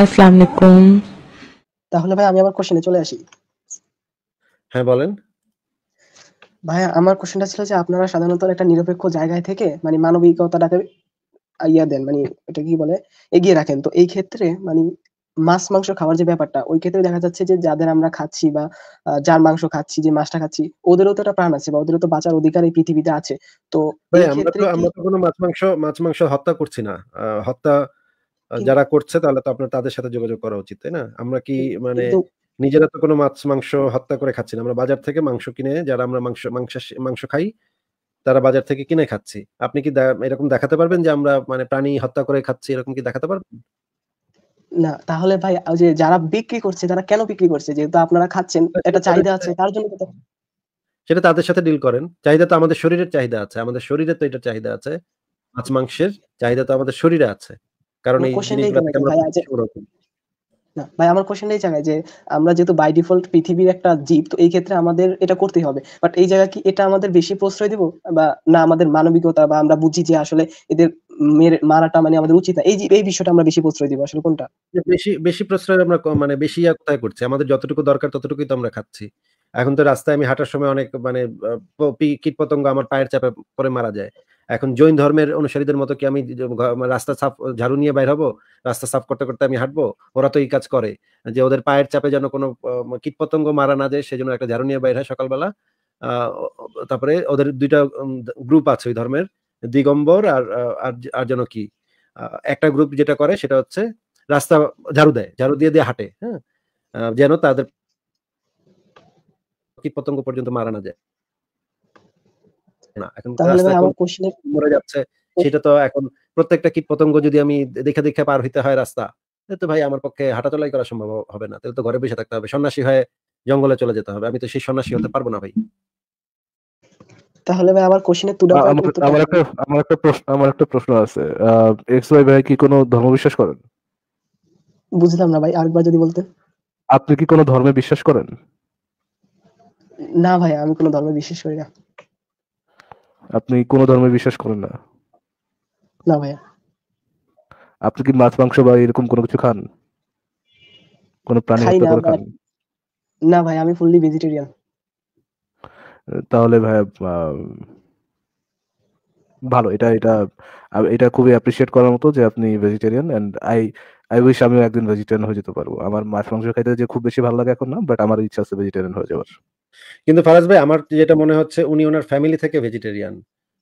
আসসালামু আলাইকুম। তাহলে ভাই আমি আমার কোশ্চেনে চলে আসি। হ্যাঁ বলেন। ভাইয়া আমার কোশ্চেনটা ছিল যে আপনারা সাধারণত একটা নিরপেক্ষ জায়গায় থেকে মানে মানবিকতাটাকে ইয়া দেন মানে এটা কি বলে এগিয়ে রাখেন। তো এই ক্ষেত্রে মানে মাছ মাংস খাওয়ার যে ব্যাপারটা ওই ক্ষেত্রে দেখা যাচ্ছে যে যাদের আমরা খাচ্ছি বা যার মাংস খাচ্ছি যে মাছটা খাচ্ছি ওদেরও তো একটা প্রাণ আছে বা ওদেরও তো বাঁচার অধিকার এই পৃথিবীতে আছে। তো ভাই আমরা তো কি আমরা তো কোনো মাছ মাংস মাছ মাংস হত্যা করছি না। আহ, হত্যা যারা করছে তাহলে তো আপনার তাদের সাথে যোগাযোগ করা উচিত তাই না? আমরা কি মানে নিজেরা তো কোনো মাছ মাংস হত্যা করে খাচ্ছি না। আমরা বাজার থেকে মাংস কিনে যারা আমরা মাংস মাংস মাংস খাই তারা বাজার থেকে কিনে খাচ্ছি। আপনি কি এরকম দেখাতে পারবেন যে আমরা মানে প্রাণী হত্যা করে খাচ্ছি এরকম কি দেখাতে পারবেন? না তাহলে ভাই ওই যে যারা বিক্রি করছে তারা কেন বিক্রি করছে? যেহেতু আপনারা খাচ্ছেন এটা চাহিদা আছে তার জন্য তো সেটা তাদের সাথে ডিল করেন। চাহিদা তো আমাদের শরীরের চাহিদা আছে আমাদের শরীরে তো এটা চাহিদা আছে। মাছ মাংসের চাহিদা তো আমাদের শরীরে আছে। কারণ এই ভাই। না আমার কোশ্চেন এই জায়গায় যে আমরা যেহেতু বাই ডিফল্ট পৃথিবীর একটা জীব তো এই ক্ষেত্রে আমাদের এটা করতেই হবে। বাট এই জায়গায় কি এটা আমাদের বেশি প্রশ্রয় দিব? বা না আমাদের মানবিকতা বা আমরা বুঝি যে আসলে এদের মেরে- মারাটা মানে আমাদের উচিত না। এই যে- এই বিষয়টা আমরা বেশি প্রশ্রয় দিব আসলে কোনটা? বেশি বেশি প্রশ্রয় আমরা মানে বেশি কোথায় করছি। আমাদের যতটুকু দরকার ততটুকুই তো আমরা খাচ্ছি। এখন তো রাস্তায় আমি হাঁটার সময় অনেক মানে কীট পতঙ্গ আমার পায়ের চাপে পরে মারা যায়। এখন জৈন ধর্মের অনুসারীদের মতো কি আমি মানে রাস্তা সাফ ঝাড়ু নিয়ে বাইর হব? রাস্তা সাফ করতে করতে আমি হাঁটবো? ওরা তো এই কাজ করে। যে ওদের পায়ের চাপে যেন কোনো কীট পতঙ্গ মারা না যায়, সেজন্য একটা ঝাড়ু নিয়ে বাইর হয় সকালবেলা। তারপরে ওদের দুইটা গ্রুপ আছে ওই ধর্মের, দিগম্বর আর, আর- যেন কি একটা গ্রুপ যেটা করে সেটা হচ্ছে রাস্তা ঝাড়ু দেয়, ঝাড়ু দিয়ে দিয়ে হাঁটে হ্যাঁ? যেন তাদের কীট পতঙ্গ পর্যন্ত মারা না যায়। না। এখন কোশ্চেনে মরে যাচ্ছে সেটা তো এখন প্রত্যেকটা কীট পতঙ্গ যদি আমি দেখে দেখে পার হইতে হয় রাস্তা তো ভাই আমার পক্ষে হাঁটাচলাই করা সম্ভব হবে না। তাহলে তো ঘরে বসে থাকতে হবে সন্ন্যাসী হয়ে জঙ্গলে চলে যেতে হবে। আমি তো সেই সন্ন্যাসী হতে পারব না ভাই। তাহলে ভাই আমার কোশ্চেনের তুলা আমার একটা আমার একটা প্রশ্ন আমার একটা প্রশ্ন আছে। এক্স ওয়াই ভাই কি কোনো ধর্ম বিশ্বাস করেন? বুঝলাম না ভাই আরেকবার যদি বলতেন আপনি কি কোনো ধর্মে বিশ্বাস করেন? না ভাই আমি কোনো ধর্মে বিশ্বাস করি না। আপনি কোনো ধর্মে বিশ্বাস করেন না? না ভাইয়া। আপনি কি মাছ মাংস বা এরকম কোনো কিছু খান? কোনো প্রাণী হত্যা করে খান? না ভাই আমি ফুললি ভেজিটেরিয়ান। তাহলে ভাই ভালো। এটা এটা এটা খুবই অ্যাপ্রিসিয়েট করার মতো যে আপনি vegetarian and I I wish আমিও একদিন ভেজিটেরিয়ান হয়ে যেতে পারব। আমার মাছ মাংস খাইতে যে খুব বেশি ভালো লাগে এখন না বাট আমার ইচ্ছা আছে ভেজিটেরিয়ান হয়ে যাওয়ার। কিন্তু ফারাজ ভাই, আমার যেটা মনে হচ্ছে, উনি ওনার ফ্যামিলি থেকে ভেজিটেরিয়ান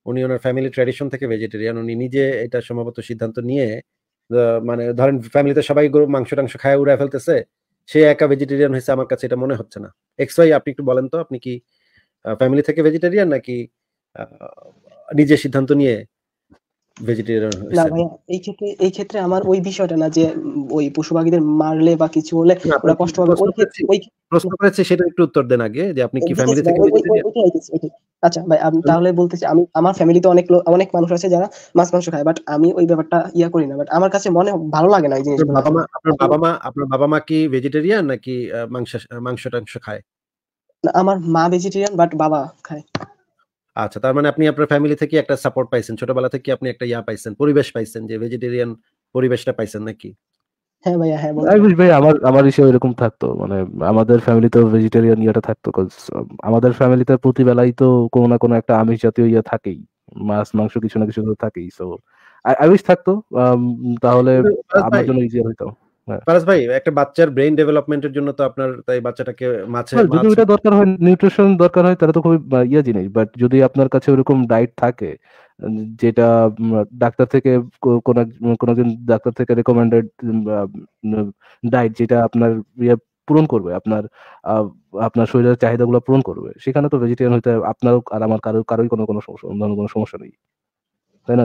উনি ওনার ফ্যামিলি ট্র্যাডিশন থেকে ভেজিটেরিয়ান উনি নিজে এটা সম্ভবত সিদ্ধান্ত নিয়ে মানে ধরেন ফ্যামিলিতে সবাই গরু, মাংস টাংস খায়, উড়ায় ফেলতেছে, সে একা ভেজিটেরিয়ান হয়েছে আমার কাছে এটা মনে হচ্ছে না। এক্স ওয়াই আপনি একটু বলেন তো, আপনি কি ফ্যামিলি থেকে ভেজিটেরিয়ান নাকি নিজে সিদ্ধান্ত নিয়ে ভেজিটেরিয়ান না ভাইয়া এই ক্ষেত্রে এই ক্ষেত্রে আমার ওই বিষয়টা না যে ওই পশু পাখিদের মারলে বা কিছু হলে ওরা কষ্ট পাবে। ওই ক্ষেত্রে ওই প্রশ্ন করেছি সেটা একটু উত্তর দেন আগে যে আপনি কি ফ্যামিলি থেকে। আচ্ছা ভাই আমি তাহলে বলতেছি আমি আমার ফ্যামিলিতে অনেক অনেক মানুষ আছে যারা মাছ মাংস খায় বাট আমি ওই ব্যাপারটা ইয়া করি না। বাট আমার কাছে মনে ভালো লাগে না এই জিনিসগুলো বাবা মা আপনার বাবা মা আপনার বাবা মা কি ভেজিটেরিয়ান নাকি মাংস মাংস টাংস খায়? না, আমার মা ভেজিটেরিয়ান বাট বাবা খায়। আচ্ছা তার মানে আপনি আপনার ফ্যামিলি থেকে একটা সাপোর্ট পাইছেন। ছোটবেলা থেকে আপনি একটা ইয়া পাইছেন পরিবেশ পাইছেন যে ভেজিটেরিয়ান পরিবেশটা পাইছেন নাকি? হ্যাঁ ভাইয়া হ্যাঁ ভাই আমার আমার হিসেবে এরকম থাকতো। মানে আমাদের ফ্যামিলিতেও ভেজিটেরিয়ান ইয়েটা থাকতো আমাদের ফ্যামিলিতে প্রতি বেলাই তো কোনো না কোনো একটা আমিষ জাতীয় ইয়ে থাকেই। মাছ মাংস কিছু না কিছু তো থাকেই। সো আই থাকতো আম, তাহলে কিন্তু আমার জন্য ইজিয়ার হইতো। ফারাজ ভাই একটা বাচ্চার ব্রেন ডেভেলপমেন্টের জন্য তো আপনার তাই বাচ্চাটাকে মাছে হ্যাঁ, যদি ওইটা দরকার হয় নিউট্রিশন দরকার হয় তাহলে তো খুবই ইয়ে জিনিস। বাট যদি আপনার কাছে ওরকম ডায়েট থাকে যেটা ডাক্তার থেকে কোন এক- কোন একজন ডাক্তার থেকে রেকমেন্ডেড ডায়েট যেটা আপনার ইয়ে পূরণ করবে আপনার আহ, আপনার শরীরের চাহিদাগুলো পূরণ করবে সেখানে তো ভেজিটেরিয়ান হইতে আপনারও আর আমার কারও কারোই কোনো কোনো সমস্যা কোনো সমস্যা নেই। তাই না?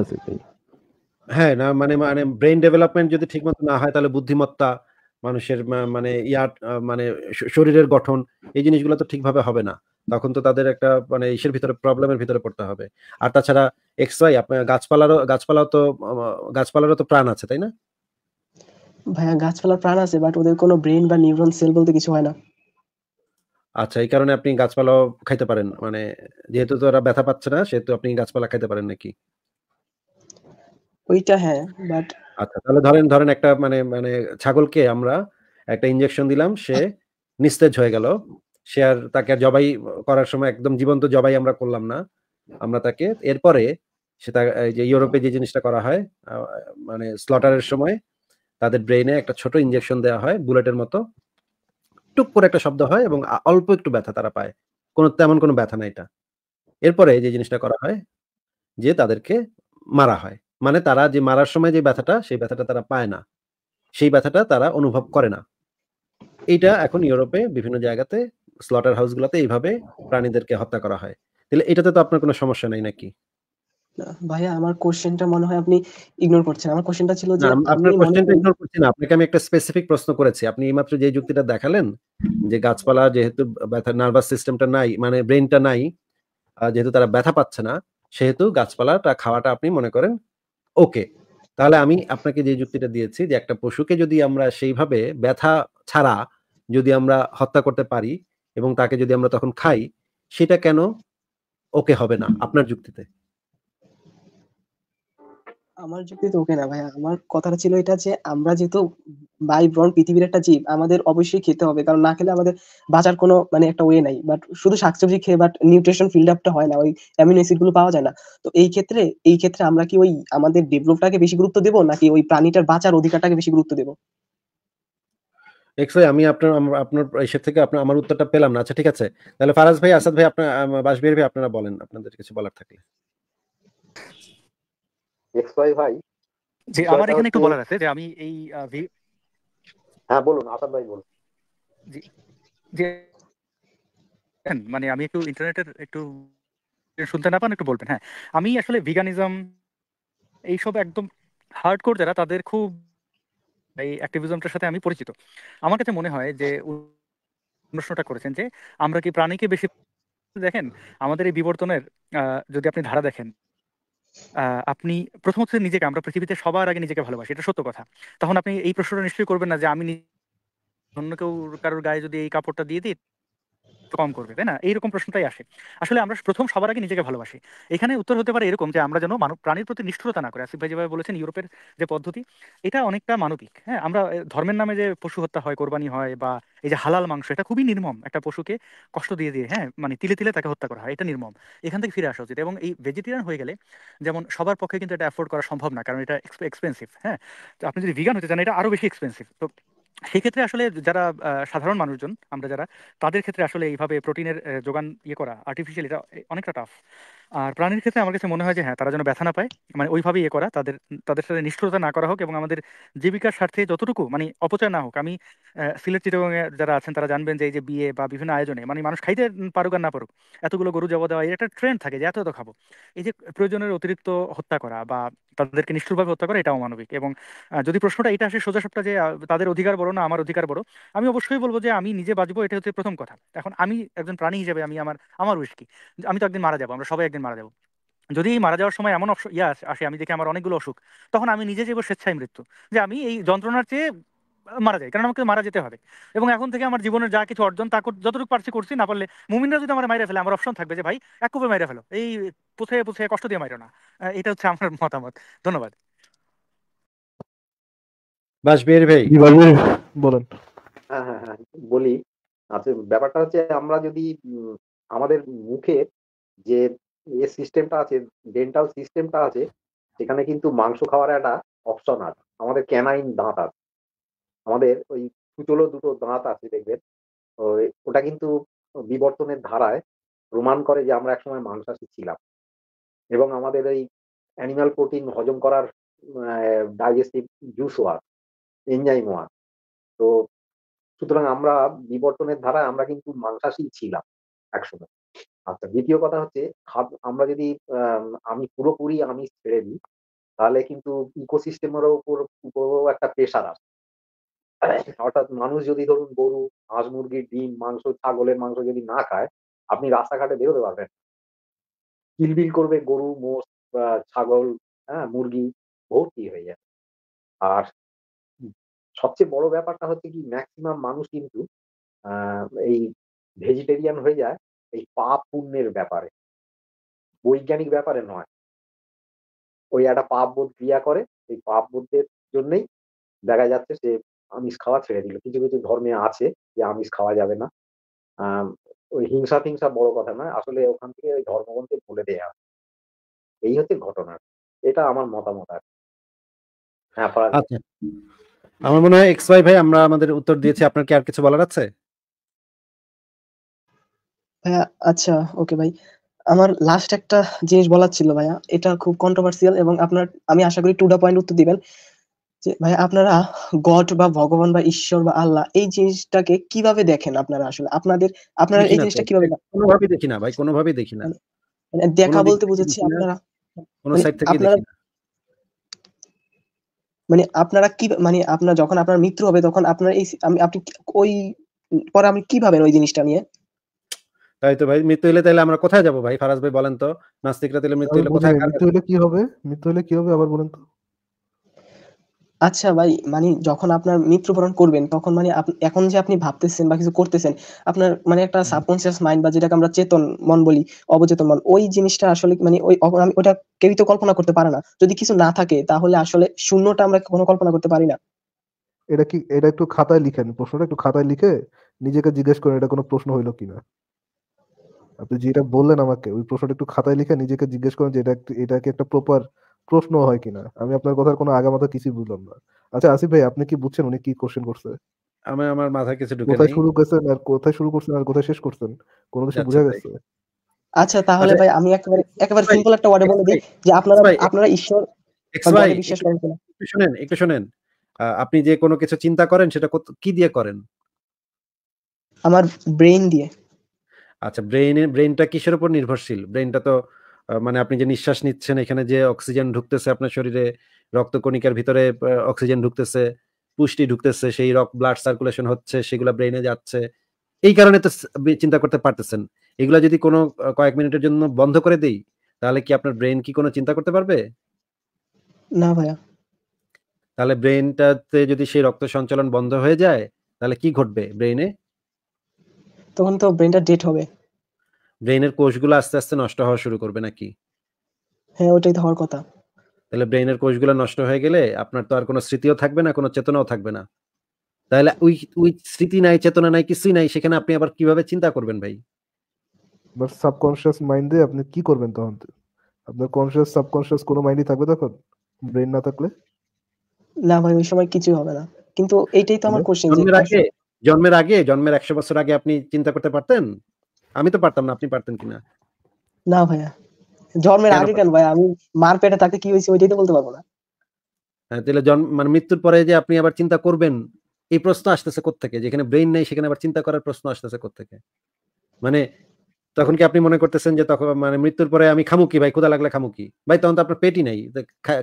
হ্যাঁ না মানে মানে ব্রেন ডেভেলপমেন্ট যদি ঠিকমতো না হয় তাহলে বুদ্ধিমত্তা মানুষের মানে ইয়ার মানে শরীরের গঠন এই জিনিসগুলো তো ঠিকভাবে হবে না। তখন তো তাদের একটা মানে ইসের ভিতরে প্রবলেমের ভিতরে পড়তে হবে। আর তাছাড়া এক্স ওয়াই আপনার গাছপালারও গাছপালাও তো গাছপালারও তো প্রাণ আছে তাই না? ভাইয়া গাছপালার প্রাণ আছে বাট ওদের কোনো ব্রেন বা নিউরন সেল বলতে কিছু হয় না। আচ্ছা এই কারণে আপনি গাছপালাও খাইতে পারেন। মানে যেহেতু তো ওরা ব্যথা পাচ্ছে না সেহেতু আপনি গাছপালা খাইতে পারেন নাকি? ওইটা হ্যাঁ বাট আচ্ছা তাহলে ধরেন ধরেন একটা মানে মানে ছাগলকে আমরা একটা ইনজেকশন দিলাম, সে নিস্তেজ হয়ে গেল। সে আর তাকে আর জবাই করার সময় একদম জীবন্ত জবাই আমরা করলাম না। আমরা তাকে, এরপরে সেটা এই যে ইউরোপে যে জিনিসটা করা হয় মানে স্লটারের সময় তাদের ব্রেইনে একটা ছোট ইনজেকশন দেওয়া হয় বুলেটের মতো। টুক করে একটা শব্দ হয় এবং অল্প একটু ব্যথা তারা পায়। কোনো, তেমন কোনো ব্যথা নাই এটা। এরপরে যে জিনিসটা করা হয়, যে তাদেরকে মারা হয়। মানে তারা যে মারার সময় যে ব্যথাটা সেই ব্যথাটা তারা পায় না। সেই ব্যথাটা তারা অনুভব করে না। এইটা এখন ইউরোপে বিভিন্ন জায়গাতে স্লটার হাউসগুলোতে এইভাবে প্রাণীদেরকে হত্যা করা হয়। তাহলে এটাতে তো আপনার কোনো সমস্যা নাই নাকি? ভাইয়া আমার কোশ্চেনটা মনে হয় আপনি ইগনোর করছেন। আমার কোশ্চেনটা ছিল যে আপনার কোশ্চেনটা ইগনোর করছি না। আপনাকে আমি একটা স্পেসিফিক প্রশ্ন করেছি। আপনি এইমাত্র যে যুক্তিটা দেখালেন যে গাছপালা যেহেতু ব্যথা নার্ভাস সিস্টেমটা নাই মানে ব্রেনটা নাই যেহেতু তারা ব্যথা পাচ্ছে না সেহেতু গাছপালাটা খাওয়াটা আপনি মনে করেন ওকে, তাহলে আমি আপনাকে যে যুক্তিটা দিয়েছি যে একটা পশুকে যদি আমরা সেইভাবে ব্যথা ছাড়া যদি আমরা হত্যা করতে পারি এবং তাকে যদি আমরা তখন খাই, সেটা কেন ওকে হবে না আপনার যুক্তিতে? আমার যুক্তি তো ওকে না, ভাইয়া। আমার কথাটা ছিল এটা যে, আমরা যেহেতু বাই ব্রন পৃথিবীর একটা জীব, আমাদের অবশ্যই খেতে হবে। কারণ না খেলে আমাদের বাঁচার কোনো মানে একটা ওয়ে নাই। বাট শুধু শাকসবজি খেয়ে বাট নিউট্রিশন ফিল্ড আপটা হয় না, ওই অ্যামিনো অ্যাসিডগুলো পাওয়া যায় না। তো এই ক্ষেত্রে এই ক্ষেত্রে আমরা কি ওই আমাদের ডেভেলপটাকে বেশি গুরুত্ব দেবো, নাকি ওই প্রাণীটার বাঁচার অধিকারটাকে বেশি গুরুত্ব দেবো? আমি আপনার আপনার এসে থেকে আপনার, আমার উত্তরটা পেলাম না। আচ্ছা ঠিক আছে। তাহলে ফারাজ ভাই, আসাদ ভাই, আপনার বাসবির ভাই, আপনারা বলেন, আপনাদের কিছু বলার থাকলে। এক্স ওয়াই ভাই? যে আমার এখানে একটু বলার আছে যে আমি এই হ্যাঁ বলুন আসাদ ভাই বলুন। যে মানে আমি একটু ইন্টারনেটের একটু শুনতে না পান একটু বলবেন হ্যাঁ। আমি আসলে ভিগানিজম এইসব একদম হার্ড কোর যারা তাদের খুব এই অ্যাক্টিভিজমটার সাথে আমি পরিচিত। আমার কাছে মনে হয় যে প্রশ্নটা করেছেন যে আমরা কি প্রাণীকে বেশি দেখেন? আমাদের এই বিবর্তনের যদি আপনি ধারা দেখেন আপনি প্রথমত নিজেকে, আমরা পৃথিবীতে সবার আগে নিজেকে ভালোবাসি, এটা সত্য কথা। তখন আপনি এই প্রশ্নটা নিশ্চয়ই করবেন না যে আমি অন্য কেউ কারোর গায়ে যদি এই কাপড়টা দিয়ে দিই কম করবে, তাই না? এইরকম প্রশ্নটাই আসে। আসলে আমরা প্রথম সবার আগে নিজেকে ভালোবাসি। এখানে উত্তর হতে পারে এরকম যে, আমরা যেন মানব প্রাণীর প্রতি নিষ্ঠুরতা না করে। আসিফ ভাই যেভাবে বলেছেন, ইউরোপের যে পদ্ধতি, এটা অনেকটা মানবিক হ্যাঁ? আমরা ধর্মের নামে যে পশু হত্যা হয়, কোরবানি হয়, বা এই যে হালাল মাংস, এটা খুবই নির্মম একটা পশুকে কষ্ট দিয়ে দিয়ে হ্যাঁ? মানে তিলে তিলে তাকে হত্যা করা হয়, এটা নির্মম। এখান থেকে ফিরে আসা উচিত। এবং এই ভেজিটেরিয়ান হয়ে গেলে, যেমন সবার পক্ষে কিন্তু এটা অ্যাফোর্ড করা সম্ভব না, কারণ এটা এক্সপেন্সিভ হ্যাঁ? তো আপনি যদি ভিগান হতে চান, এটা আরও বেশি এক্সপেন্সিভ তো সেই ক্ষেত্রে আসলে যারা সাধারণ মানুষজন, আমরা যারা, তাদের ক্ষেত্রে আসলে এইভাবে প্রোটিনের যোগান ইয়ে করা আর্টিফিশিয়াল এটা অনেকটা টাফ আর প্রাণীর ক্ষেত্রে আমার কাছে মনে হয় যে হ্যাঁ তারা যেন ব্যথা না পায় মানে ওইভাবে ইয়ে করা, তাদের তাদের সাথে নিষ্ঠুরতা না করা হোক এবং আমাদের জীবিকার স্বার্থে যতটুকু মানে অপচয় না হোক, আমি সিলেট চিটাগংয়ে যারা আছেন, তারা জানবেন যে এই যে বিয়ে বা বিভিন্ন আয়োজনে মানে মানুষ খাইতে পারুক আর না পারুক, এতগুলো গরু জবা দেওয়া, এর একটা ট্রেন্ড থাকে যে এত এত খাব। এই যে প্রয়োজনের অতিরিক্ত হত্যা করা বা তাদেরকে নিষ্ঠুরভাবে হত্যা করা এটা অমানবিক এবং যদি প্রশ্নটা এটা আসে সোজা সপ্তাহ যে তাদের অধিকার বড় না আমার অধিকার বড়, আমি অবশ্যই বলব যে, আমি নিজে বাঁচবো এটা হচ্ছে প্রথম কথা। এখন আমি একজন প্রাণী হিসেবে আমি আমার আমার উইশ কি? আমি তো একদিন মারা যাব, আমরা সবাই একদিন মারা যাব। যদি মারা যাওয়ার সময় এমন ইয়ে আসে আমি দেখি আমার অনেকগুলো অসুখ, তখন আমি নিজে যাব স্বেচ্ছায় মৃত্যু। যে, আমি এই যন্ত্রণার চেয়ে মারা যাই কারণ আমাকে মারা যেতে হবে। এবং এখন থেকে আমার জীবনের যা কিছু অর্জন তা যতটুকু পারছি করছি না পারলে মুমিনরা যদি আমার মাইরা ফেলে আমার অপশন থাকবে যে ভাই এক কুপে মাইরা ফেলো। এই পুছে পুছে কষ্ট দিয়ে মাইরো না। আহ, এটা হচ্ছে আমার মতামত। ধন্যবাদ। বাসবির ভাই। বলেন। হ্যাঁ হ্যাঁ হ্যাঁ বলি। আচ্ছা ব্যাপারটা হচ্ছে আমরা যদি উম, আমাদের মুখের যে এ সিস্টেমটা আছে ডেন্টাল সিস্টেমটা আছে সেখানে কিন্তু মাংস খাওয়ার একটা অপশন আছে। আমাদের ক্যানাইন দাঁত আছে। আমাদের ওই সুচলো দুটো দাঁত আছে দেখবেন। ওটা কিন্তু বিবর্তনের ধারায় প্রমাণ করে যে আমরা একসময় মাংসাশী ছিলাম। এবং আমাদের এই অ্যানিমাল প্রোটিন হজম করার ডাইজেস্টিভ জুসও আছে এনজাইম আছে। তো সুতরাং আমরা বিবর্তনের ধারায় আমরা কিন্তু মাংসাশী ছিলাম একসময়। আচ্ছা দ্বিতীয় কথা হচ্ছে আমরা যদি আম, আমি পুরোপুরি আমি ছেড়ে দিই তাহলে কিন্তু ইকোসিস্টেমের উপর উপরও একটা প্রেশার আসে। অর্থাৎ মানুষ যদি ধরুন গরু, হাঁস মুরগির ডিম, মাংস, ছাগলের মাংস যদি না খায়, আপনি রাস্তাঘাটে বেরোতে পারবেন। কিলবিল করবে গরু, মোষ ছাগল হ্যাঁ মুরগি, ভর্তি হয়ে যায় আর সবচেয়ে বড় ব্যাপারটা হচ্ছে কি ম্যাক্সিমাম মানুষ কিন্তু এই ভেজিটেরিয়ান হয়ে যায় এই পাপ পুণ্যের ব্যাপারে। বৈজ্ঞানিক ব্যাপারে নয়। ওই একটা পাপ বোধ ক্রিয়া করে, এই পাপ বোধের জন্যই দেখা যাচ্ছে সে আমিষ খাওয়া ছেড়ে দিল। কিছু কিছু ধর্মে আছে যে আমিষ খাওয়া যাবে না। ওই হিংসা ফিংসা বড় কথা নয়। আসলে ওখান থেকে ওই ধর্মগ্রন্থে বলে দেয়া এই হচ্ছে ঘটনা। এটা আমার মতামত আর হ্যাঁ আচ্ছা। আমার মনে হয় এক্স ওয়াই ভাই আমরা আমাদের উত্তর দিয়েছি। আপনার কি আর কিছু বলার আছে? ভাইয়া আচ্ছা ওকে ভাই। আমার লাস্ট একটা জিনিস বলার ছিল ভাইয়া। এটা খুব কন্ট্রোভার্সিয়াল এবং আপনার আমি আশা করি টু দা পয়েন্ট উত্তর দিবেন। যে ভাই আপনারা গড বা ভগবান বা ঈশ্বর বা আল্লাহ এই জিনিসটাকে কীভাবে দেখেন আপনারা আসলে? আপনাদের আপনারা এই জিনিসটা কীভাবে দেখেন? কোনোভাবেই দেখি না ভাই কোনোভাবেই দেখি না। মানে দেখা বলতে বুঝেছি আপনারা কোনো মানে সাইড থেকে দেখি না। মানে আপনারা কি মানে আপনার যখন আপনার মৃত্যু হবে তখন আপনার এই আমি আপনি ওই পরে আপনি কি ভাবেন ওই জিনিসটা নিয়ে? তাই তো ভাই মৃত্যু হলে তাহলে আমরা কোথায় যাব ভাই? ফারাজ ভাই বলেন তো নাস্তিকরা তাহলে মৃত্যু হলে কোথায় মৃত্যু হলে কি হবে? মৃত্যু হলে কি হবে? আবার বলেন তো। আচ্ছা ভাই মানে যখন আপনার মৃত্যুবরণ করবেন তখন মানে আপ- এখন যে আপনি ভাবতেছেন বা কিছু করতেছেন আপনার মানে একটা সাবকনসিয়াস মাইন্ড বা যেটাকে আমরা চেতন মন বলি অবচেতন মন ওই জিনিসটা আসলে মানে ওই আমি ওটা কেউই তো কল্পনা করতে পারে না। যদি কিছু না থাকে তাহলে আসলে শূন্যটা আমরা কোনো কল্পনা করতে পারি না। এটা কি এটা একটু খাতায় লিখেন প্রশ্নটা একটু খাতায় লিখে নিজেকে জিজ্ঞেস করেন এটা কোনো প্রশ্ন হইল কিনা। আপনি যেটা বললেন আমাকে ওই প্রশ্নটা একটু খাতায় লিখে নিজেকে জিজ্ঞেস করেন যে এটা একটু- এটা কি একটা প্রপার প্রশ্ন হয় কিনা? আমি আপনার কথার কোনো আগামাথা কিছুই বুঝলাম না। আচ্ছা আসিফ ভাই আপনি কি বুঝছেন উনি কি কোশ্চেন করছে? আমি আমার মাথায় কিছু ঢুকে কোথায় শুরু করছেন আর কোথায় শুরু করছেন আর কোথায় শেষ করছেন? কোনো কিছু আচ্ছা বোঝা। গেছে? আচ্ছা তাহলে আচ্ছা, ভাই আমি একেবারে একেবারে সিম্পল একটা ওয়ার্ডে বলে দিই যে আপনারা আপনারা ঈশ্বর ভাই বিশ্বাস করেন কিনা? একটু শুনেন একটু শুনেন। আহ, আপনি যে কোনো কিছু চিন্তা করেন সেটা কি দিয়ে করেন? আমার ব্রেইন দিয়ে। আচ্ছা ব্রেইনের ব্রেইনটা কিসের উপর নির্ভরশীল? ব্রেইনটা তো আহ, মানে আপনি যে নিঃশ্বাস নিচ্ছেন এখানে যে অক্সিজেন ঢুকতেছে আপনার শরীরে রক্তকণিকার ভিতরে অক্সিজেন ঢুকতেছে পুষ্টি ঢুকতেছে সেই রক ব্লাড সার্কুলেশন হচ্ছে সেগুলা ব্রেইনে যাচ্ছে এই কারণে তো চিন্তা করতে পারতেছেন। এগুলা যদি কোনো কয়েক মিনিটের জন্য বন্ধ করে দেই তাহলে কি আপনার ব্রেইন কি কোনো চিন্তা করতে পারবে? না ভাইয়া। তাহলে ব্রেইনটাতে যদি সেই রক্ত সঞ্চালন বন্ধ হয়ে যায় তাহলে কি ঘটবে ব্রেইনে তখন তো ব্রেনটা ডেট হবে। ব্রেইনের কোষগুলো আস্তে আস্তে নষ্ট হওয়া শুরু করবে নাকি? হ্যাঁ ওটাই তো হওয়ার কথা। তাহলে ব্রেইনের কোষগুলো নষ্ট হয়ে গেলে আপনার তো আর কোনো স্মৃতিও থাকবে না কোনো চেতনাও থাকবে না। তাহলে ওই ওই স্মৃতি নাই চেতনা নাই কিছুই নাই সেখানে আপনি আবার কীভাবে চিন্তা করবেন ভাই? বাট সাবকনশিয়াস মাইন্ডে আপনি কি করবেন তখন? আপনার কনশিয়াস সাবকনশিয়াস কোনো মাইন্ডই থাকবে তখন? ব্রেন না থাকলে? না ভাই ওই সময় কিছুই হবে না। কিন্তু এইটাই তো আমার কোশ্চেন জন্মের আগে জন্মের আগে জন্মের একশো বছর আগে আপনি চিন্তা করতে পারতেন? আমি তো পারতাম না আপনি পারতেন কিনা? না ভাইয়া। জন্মের আগে কেন ভাই আমি মার পেটে থাকতে কি হয়েছে ওইটাই তো বলতে পারব না। হ্যাঁ, তাহলে জন্ম মানে মৃত্যুর পরে যে আপনি আবার চিন্তা করবেন এই প্রশ্ন আসতেছে থেকে যেখানে ব্রেইন নেই সেখানে আবার চিন্তা করার প্রশ্ন আসতেছে থেকে মানে তখন কি আপনি মনে করতেছেন যে তখন মানে মৃত্যুর পরে আমি খামু কি ভাই? ক্ষুদা লাগলে খামু কি? ভাই তখন তো আপনার পেটই নাই।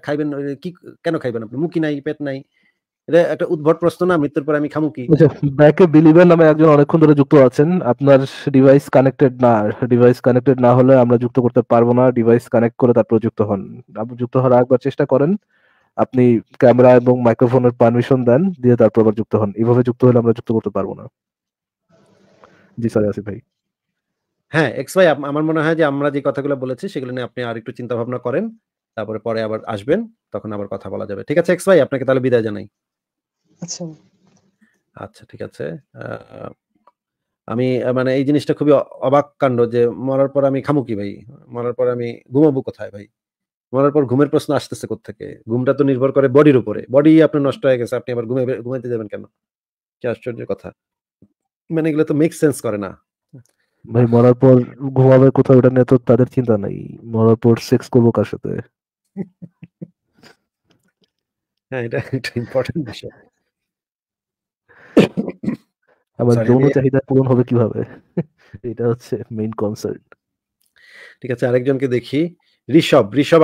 খাইবেন কি কেন খাইবেন আপনি? মুখই নাই পেট নাই। এটা একটা উদ্ভট প্রশ্ন না মৃত্যুর পরে আমি খামু কি আচ্ছা ব্যাকে বিলিভার নামে একজন অনেকক্ষণ ধরে যুক্ত আছেন। আপনার ডিভাইস কানেক্টেড না ডিভাইস কানেক্টেড না হলে আমরা যুক্ত করতে পারব না। ডিভাইস কানেক্ট করে তারপর যুক্ত হন। আপনি যুক্ত হওয়ার একবার চেষ্টা করেন। আপনি ক্যামেরা এবং মাইক্রোফোনের পারমিশন দেন দিয়ে তারপর আবার যুক্ত হন। এভাবে যুক্ত হলে আমরা যুক্ত করতে পারব না। জি সরি আসিফ ভাই। হ্যাঁ এক্স ভাই আমার মনে হয় যে আমরা যে কথাগুলো বলেছি সেগুলো নিয়ে আপনি আর একটু চিন্তা ভাবনা করেন। তারপরে পরে আবার আসবেন তখন আবার কথা বলা যাবে। ঠিক আছে এক্স ভাই আপনাকে তাহলে বিদায় জানাই। আচ্ছা। আচ্ছা ঠিক আছে। আহ, আমি মানে এই জিনিসটা খুবই অ- অবাক কাণ্ড যে মরার পর আমি খামু কি ভাই? মরার পর আমি ঘুমাবো কোথায় ভাই? মরার পর ঘুমের প্রশ্ন আসতেছে থেকে ঘুমটা তো নির্ভর করে বডির উপরে। বডি আপনার নষ্ট হয়ে গেছে আপনি আবার ঘুমে ঘুমাইতে যাবেন কেন? কি আশ্চর্য কথা। মানে এগুলো তো মেক সেন্স করে না। ভাই মরার পর ঘুমাবে কোথাও এটা নিয়ে তো তাদের চিন্তা নাই। মরার পর সেক্স করব কার সাথে? হ্যাঁ এটা একটা ইম্পর্টেন্ট বিষয়। আমার যৌন চাহিদা পূরণ হবে কীভাবে? এটা হচ্ছে মেইন কনসার্ন ঠিক আছে আরেকজনকে দেখি। ঋষভ ঋষভ